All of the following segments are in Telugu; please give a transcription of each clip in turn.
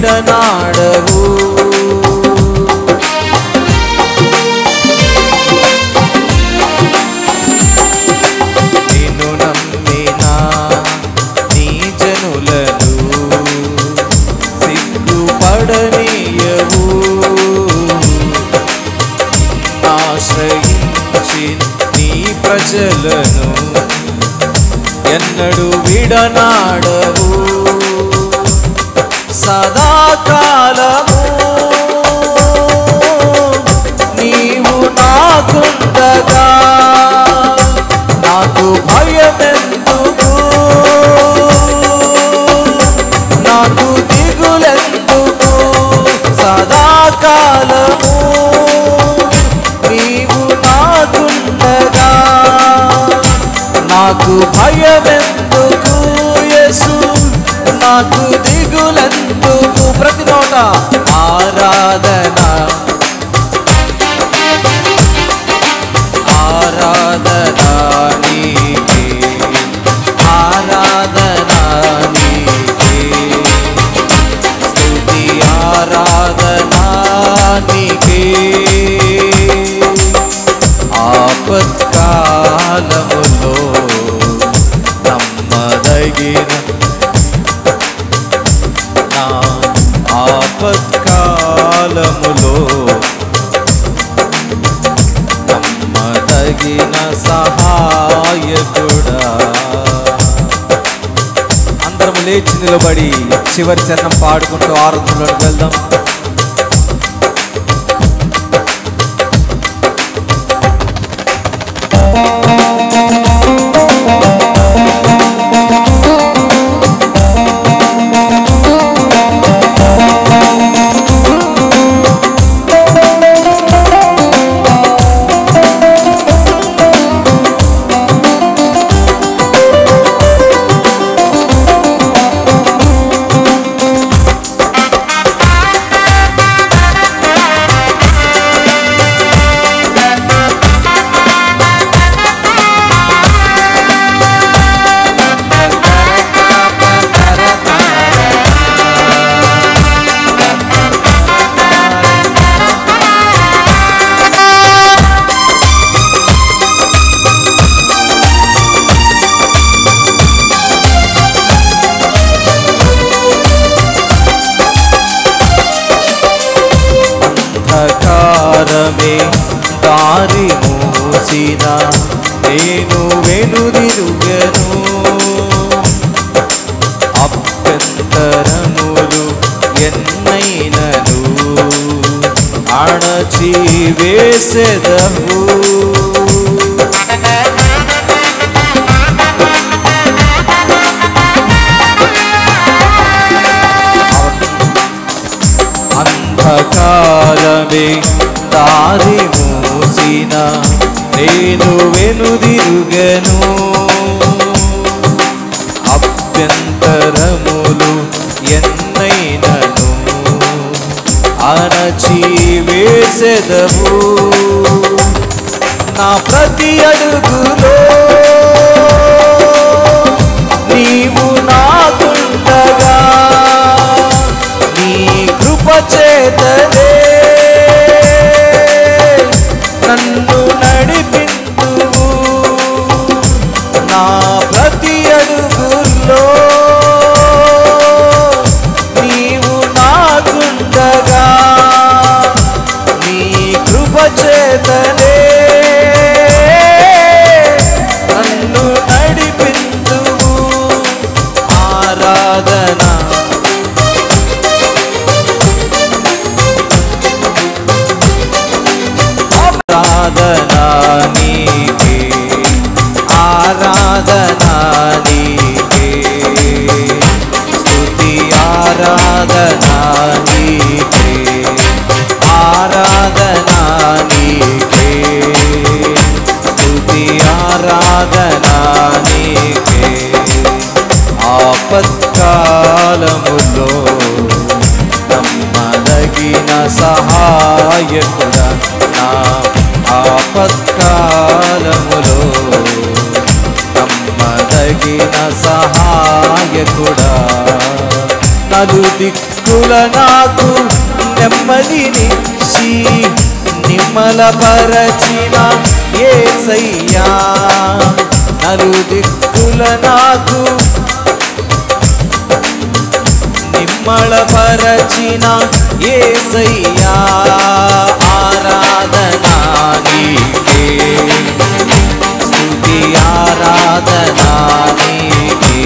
విడనాడవు నిన్ను నమ్మిన నీ జనులను సిగ్గుపడనీయవు. ఆశ్రయించి నీ ప్రజలను ఎన్నడు విడనాడవు. సదాకాలము. నీవు నాకుండగా నాకు భయమెందుకు? నాకు దిగులెందుకు? సదాకాలము. నీవు నాకుండగా నాకు భయమెందుకు? యేసు నాకు ప్రతి నోట ఆరాధన ఆరాధన నీకే ఆరాధన నీకే స్తుతి ఆరాధన నీకే ఆపత్కాలములో నమ్మదగిన ఆపత్కాలములో నమ్మదగిన సహాయకుడా. అందరం లేచి నిలబడి చివరి చరణం పాడుకుంటూ ఆరాధనలోకి వెళ్దాం. మూసిన నేను వెనుదిరుగను. అభ్యంతరములు ఎన్నైనను అణచి వేసెదవు అంధకాలమే దారి మూసిన నేను వెనుదిరుగను. అభ్యంతరములు ఎన్నైనను అణచి వేసెదవు. నా ప్రతి అడుగులో నీవు నాకుండగా నీ కృప చేతనే साधना। आराधना नीके आराधना नीके स्तुति आराधना नीके आराधना नीके स्तुति आराधना नीके आपत కాలములో నమ్మదగిన సహాయకుడ నా ఆపత్కాలములో నమ్మదగిన సహాయకుడా. నలు దిక్కుల నాకు నెమ్మదినిచ్చి నిమ్మలపరచిన ఏసయ్యా. నలు దిక్కుల నాకు నిమ్మళపరచిన ఏసయ్యా ఆరాధనా నీకే స్తుతి ఆరాధనా నీకే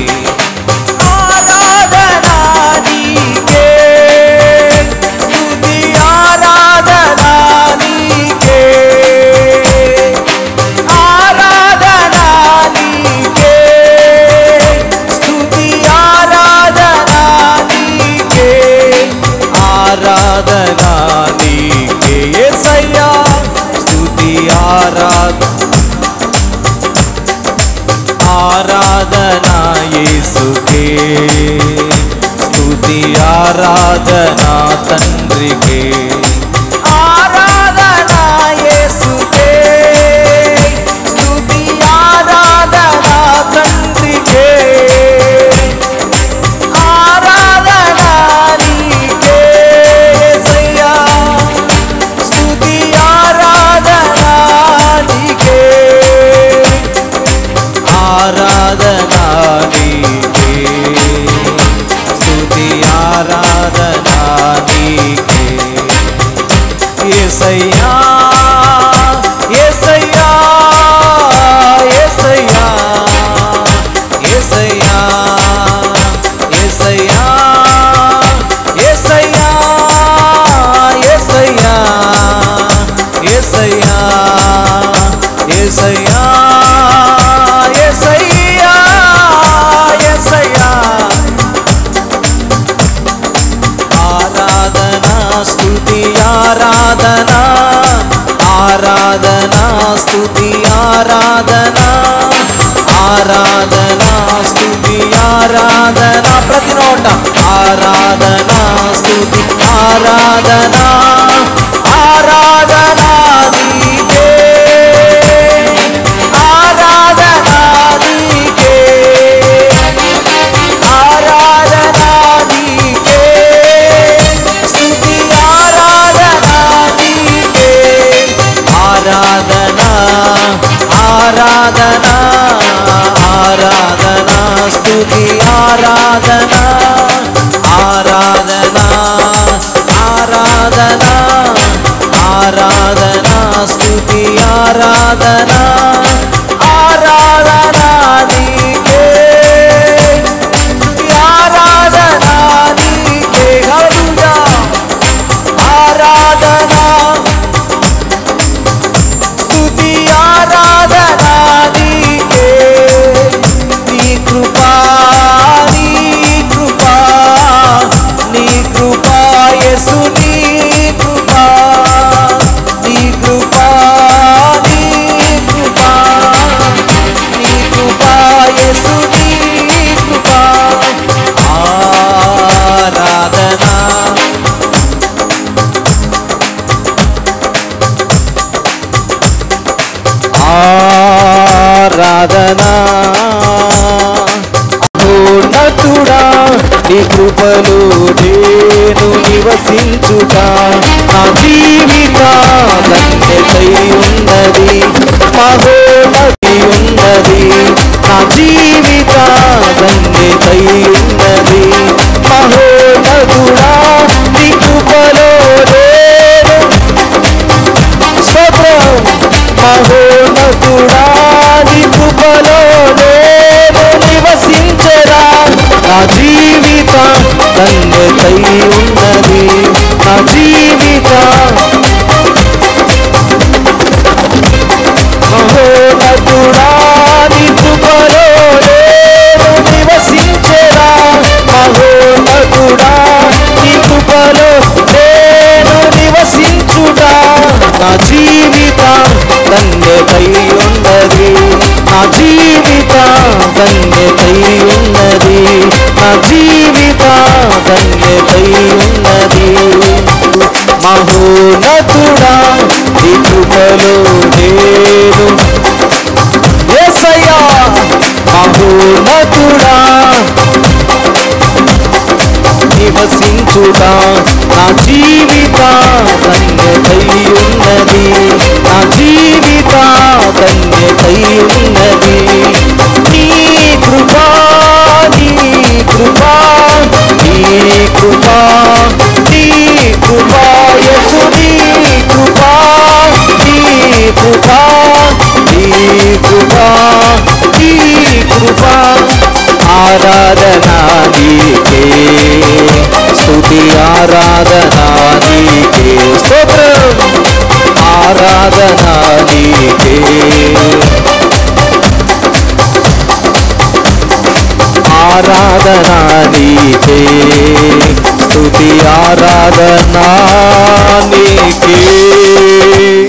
आराधना स्तुति आराधना प्रति नोट आराधना स्तुति आराधना आराधना दीपे आराधना दीके आराधना दीके स्तुति आराधना दीके आराधना आराधना ఆరాధనా ఆరాధనా ఆరాధనా ఆరాధనా స్థుతి ఆరాధనా. ఆరాధనా పూర్ణతుడా నీ కృపలు యేసుదా నా జీవిత ధన్యతయున్నది నా జీవిత ధన్యతయున్నది నీ కృపా నీ కృపా నీ కృపా నీ కృపా యేసు నీ కృపా నీ కృపా నీ కృపా నీ కృపా ఆరాధనా నీకే స్థుతి ఆరాధనా నీకే. స్తోత్రం ఆరాధనా నీకే. ఆరాధనా నీకే. స్థుతి ఆరాధనా నీకే.